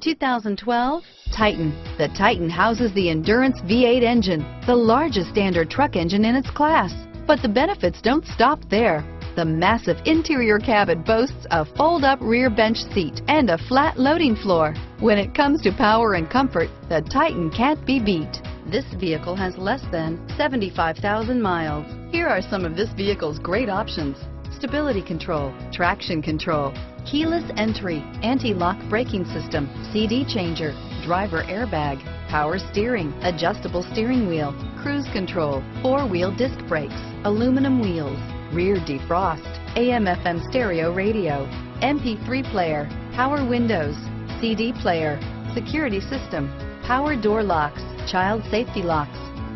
2012 Titan. The Titan houses the Endurance V8 engine, the largest standard truck engine in its class. But the benefits don't stop there. The massive interior cabin boasts a fold-up rear bench seat and a flat loading floor. When it comes to power and comfort, the Titan can't be beat. This vehicle has less than 75,000 miles. Here are some of this vehicle's great options. Stability control, traction control, keyless entry, anti-lock braking system, CD changer, driver airbag, power steering, adjustable steering wheel, cruise control, four-wheel disc brakes, aluminum wheels, rear defrost, AM FM stereo radio, MP3 player, power windows, CD player, security system, power door locks, child safety locks,